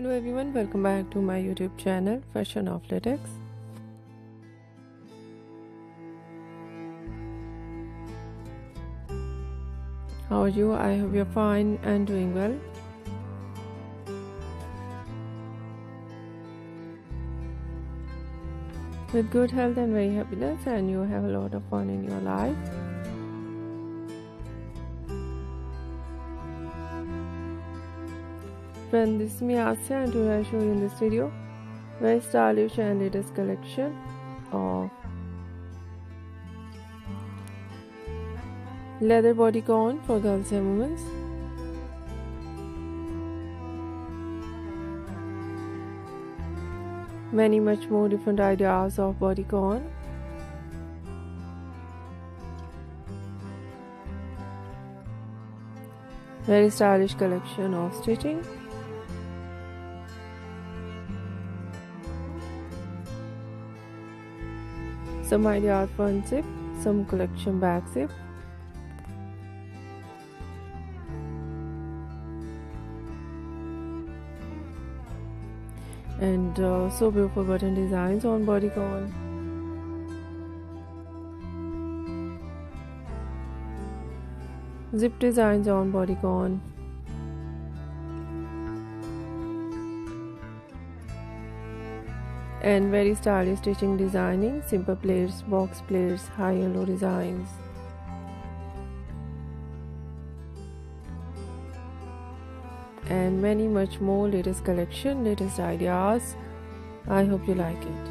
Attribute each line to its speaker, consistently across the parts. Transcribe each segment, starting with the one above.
Speaker 1: Hello everyone, welcome back to my YouTube channel Fashion Latex. How are you? I hope you're fine and doing well. With good health and very happiness and you have a lot of fun in your life. Friend, this is me Asya and today I show you in this video very stylish and latest collection of leather bodycon for girls and women. Many much more different ideas of bodycon. Very stylish collection of stitching. Some idea front zip, some collection back zip. And uh, so beautiful button designs on bodycon. Zip designs on bodycon. And very stylish stitching designing simple plates box plates high and low designs. And many much more latest collection latest ideas. I hope you like it.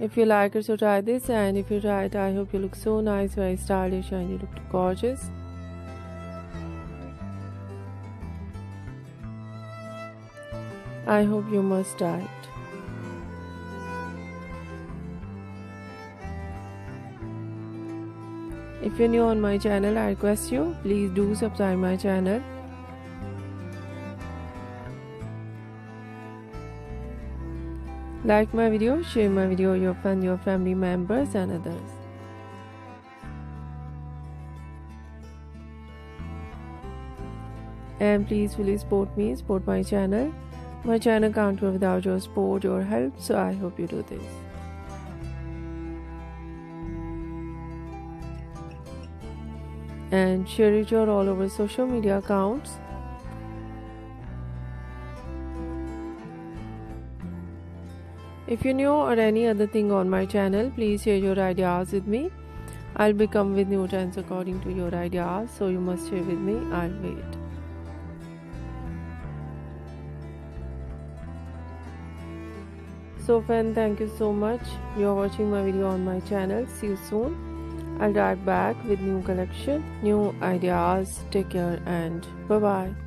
Speaker 1: If you like it so try this. And if you try it i hope you look so nice very stylish and you look gorgeous I hope you must it. If you're new on my channel, I request you please do subscribe my channel. Like my video, share my video your friend, your family members and others. And please fully support me, support my channel. My channel can't without your support or help, so I hope you do this. And share it your all over social media accounts. If you new or any other thing on my channel, please share your ideas with me. I'll become with new trends according to your ideas, so you must share with me. I'll wait. So friend thank you so much. You're watching my video on my channel. See you soon. I'll drive back with new collection new ideas. Take care and bye bye